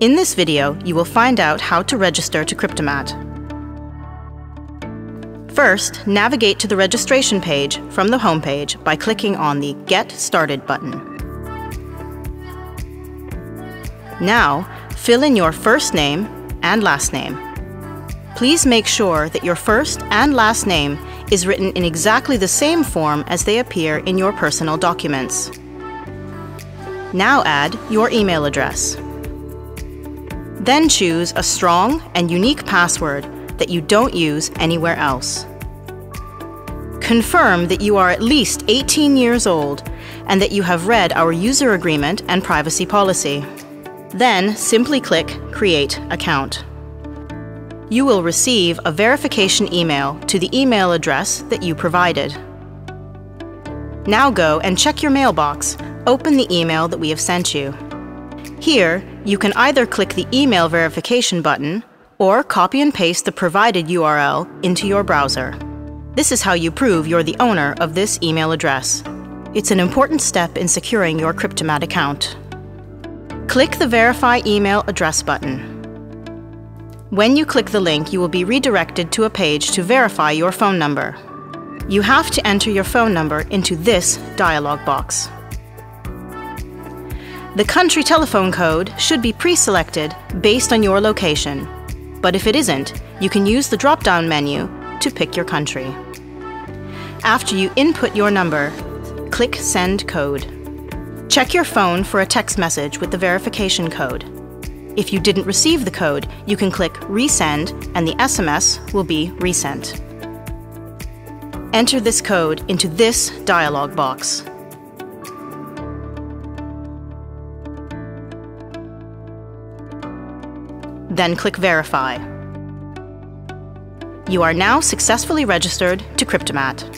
In this video, you will find out how to register to Kriptomat. First, navigate to the registration page from the homepage by clicking on the Get Started button. Now, fill in your first name and last name. Please make sure that your first and last name is written in exactly the same form as they appear in your personal documents. Now add your email address. Then choose a strong and unique password that you don't use anywhere else. Confirm that you are at least 18 years old and that you have read our user agreement and privacy policy. Then simply click Create Account. You will receive a verification email to the email address that you provided. Now go and check your mailbox. Open the email that we have sent you. Here, you can either click the email verification button or copy and paste the provided URL into your browser. This is how you prove you're the owner of this email address. It's an important step in securing your Kriptomat account. Click the Verify Email Address button. When you click the link, you will be redirected to a page to verify your phone number. You have to enter your phone number into this dialog box. The country telephone code should be pre-selected based on your location, but if it isn't, you can use the drop-down menu to pick your country. After you input your number, click Send Code. Check your phone for a text message with the verification code. If you didn't receive the code, you can click Resend and the SMS will be resent. Enter this code into this dialog box. Then click Verify. You are now successfully registered to Kriptomat.